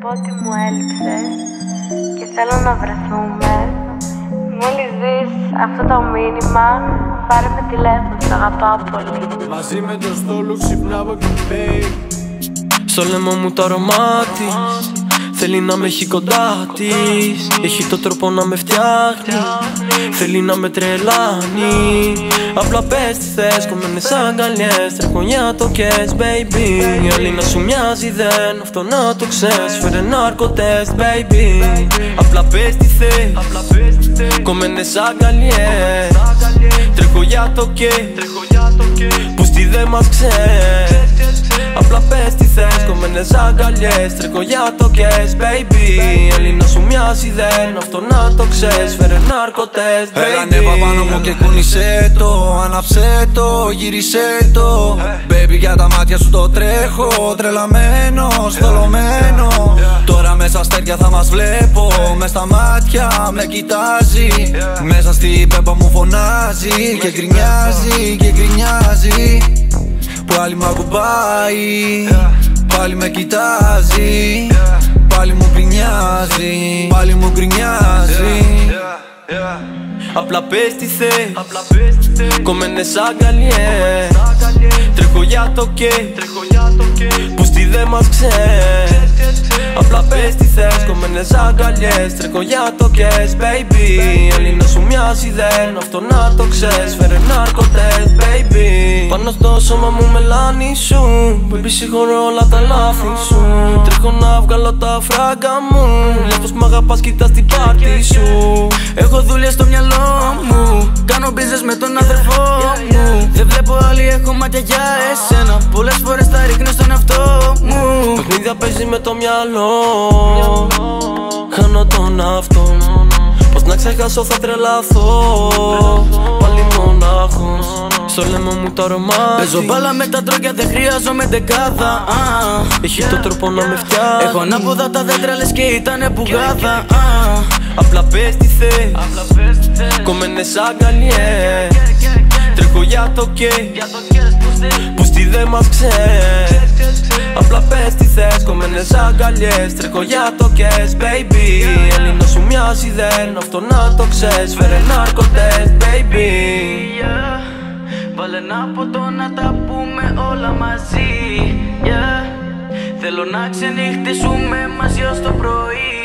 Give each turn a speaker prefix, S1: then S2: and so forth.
S1: πω ότι μου έλειψες και θέλω να βρεθούμε. Μόλις δεις αυτό το μήνυμα πάρε με τηλέφωνο, σ' αγαπάω πολύ.
S2: Μαζί με το στόλο ξυπνάω και babe
S3: Στο λαιμό μου το αρώμα Θέλει να με έχει κοντά της. Έχει το τρόπο να με φτιάχνει. Θέλει να με τρελάνει. Απλά πες τι θες, κομμένες αγκαλιές. Τρέχω για το κες, baby. Άλλη να σου μοιάζει δεν, αυτό να το ξέρεις. Φέρε ναρκωτές, baby. Απλά πες τι θες, κομμένες αγκαλιές. Τρέχω για το κες, που στη δεν μας ξέρεις. Απλά πες τι θες, κομμένες αγκαλιές Τρέχω για το κες, baby. Έλληνα σου μοιάζει δεν, αυτό να το ξέρεις. Φέρε ναρκωτές, baby.
S4: Έλα ανέβα πάνω μου και κούνησέ το Άναψέ το, γύρισέ το. Baby για τα μάτια σου το τρέχω Τρελαμένο, στολωμένο. Τώρα μέσα αστέρια θα μας βλέπω Μες στα μάτια με κοιτάζει. Μέσα στην πέμπα μου φωνάζει Και γκρινιάζει και γκρινιάζει. Πάλι μ' ακουμπάει Πάλι με κοιτάζει. Πάλι μου γκρινιάζει. Πάλι μου γκρινιάζει.
S3: Απλά πες τι θες, κομμένες αγκαλιές. Τρέχω για το κες, που στη δε μας ξέρεις. Απλά πες τι θες, κομμένες αγκαλιές. Τρέχω για το κες, baby. Έλληνας σου μοιάζει δεν, αυτό να το ξέρεις. Φέρε ναρκωτές, baby Πάνω στο σώμα μου μελάνι σου. Baby συγχωρώ όλα τα λάθη σου. Τρέχω να βγάλω τα φράγκα μου. Λες πως μ' αγαπάς κοιτάς την πάρτι σου.
S5: Έχω δουλειά στο μυαλό μου. Κάνω business με τον αδερφό μου. Δεν βλέπω άλλη, έχω μάτια για εσένα. Πολλές φορές τα ρίχνω στον εαυτό μου.
S3: Παιχνίδια παίζει με το μυαλό. Χάνω τον αυτό Πώς να ξεχάσω θα τρελαθώ. Πάλι μονάχος Στο λαιμό μου το αρωμάτι
S5: Παίζω μπάλα με τα τρόγια, δεν χρειάζομαι δεκάδα α.
S3: Έχει το τρόπο να με φτιάχνει
S5: Έχω ανάποδα τα δέντρα λες και ήτανε πουγάδα α.
S3: Απλά πες τι θες. Κομμένες αγκαλιές. Τρέχω για το κες Που στη δε μας ξέρεις αγκαλιές Τρέχω για το κες baby. Έλληνα σου μοιάζει δεν Αυτό να το ξέρεις. Φέρε ναρκωτές baby.
S5: Βάλε ένα ποτό να τα πούμε όλα μαζί. Yeah. Θέλω να ξενυχτήσουμε μαζί ως το πρωί